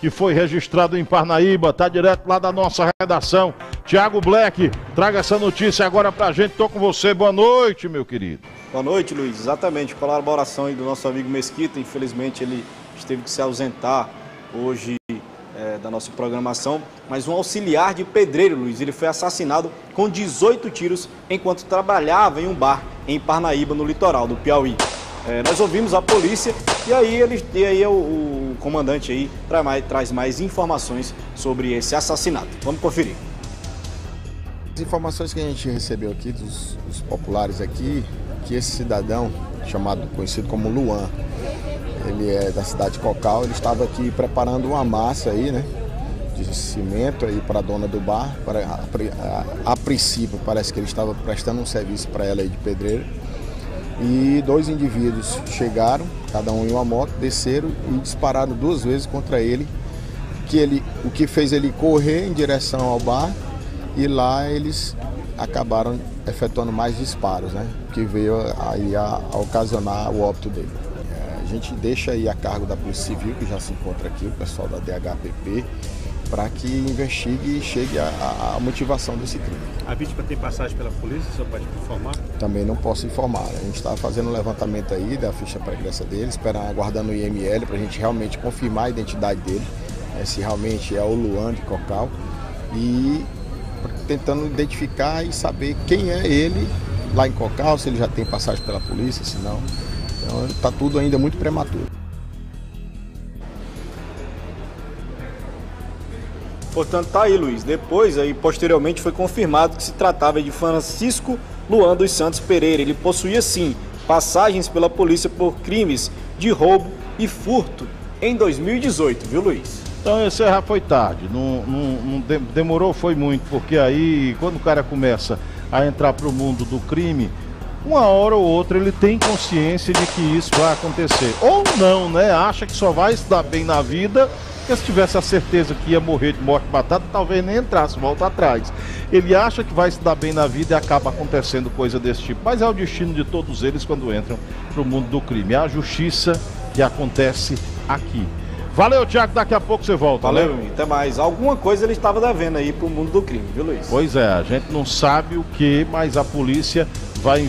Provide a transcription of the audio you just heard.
que foi registrado em Parnaíba, tá direto lá da nossa redação. Tiago Black, traga essa notícia agora pra gente. Tô com você. Boa noite, meu querido. Boa noite, Luiz. Exatamente, colaboração aí do nosso amigo Mesquita. Infelizmente ele teve que se ausentar hoje é, da nossa programação. Mas um auxiliar de pedreiro, Luiz, ele foi assassinado com 18 tiros enquanto trabalhava em um bar em Parnaíba, no litoral do Piauí. É, nós ouvimos a polícia e aí, ele, e aí o, o comandante aí traz mais, traz mais informações sobre esse assassinato. Vamos conferir. As informações que a gente recebeu aqui dos, dos populares aqui, que esse cidadão, chamado, conhecido como Luan, ele é da cidade de Cocal, ele estava aqui preparando uma massa aí, né? De cimento aí para a dona do bar. Para, a, a, a, princípio parece que ele estava prestando um serviço para ela aí de pedreiro e dois indivíduos chegaram, cada um em uma moto, desceram e dispararam duas vezes contra ele, que ele, o que fez ele correr em direção ao bar e lá eles acabaram efetuando mais disparos, né? Que veio aí a, a ocasionar o óbito dele. É, a gente deixa aí a cargo da Polícia Civil, que já se encontra aqui, o pessoal da DHPP, para que investigue e chegue à motivação desse crime. A vítima tem passagem pela polícia, só pode informar? Também não posso informar. A gente está fazendo um levantamento aí da ficha pregressa dele, esperando, aguardando o IML para a gente realmente confirmar a identidade dele, né, se realmente é o Luan de Cocal, e tentando identificar e saber quem é ele lá em Cocal, se ele já tem passagem pela polícia, se não. Então está tudo ainda muito prematuro. Portanto, tá aí, Luiz. Depois, aí, posteriormente, foi confirmado que se tratava de Francisco Luan dos Santos Pereira. Ele possuía, sim, passagens pela polícia por crimes de roubo e furto em 2018, viu, Luiz? Então, esse já foi tarde. Não, não, não demorou, foi muito, porque aí, quando o cara começa a entrar para o mundo do crime, uma hora ou outra ele tem consciência de que isso vai acontecer. Ou não, né? Acha que só vai se dar bem na vida porque se tivesse a certeza que ia morrer de morte batata, talvez nem entrasse, volta atrás. Ele acha que vai se dar bem na vida e acaba acontecendo coisa desse tipo. Mas é o destino de todos eles quando entram para o mundo do crime. É a justiça que acontece aqui. Valeu, Tiago. Daqui a pouco você volta. Valeu, né? até mais. Alguma coisa ele estava devendo aí para o mundo do crime, viu, Luiz? Pois é, a gente não sabe o que, mas a polícia vai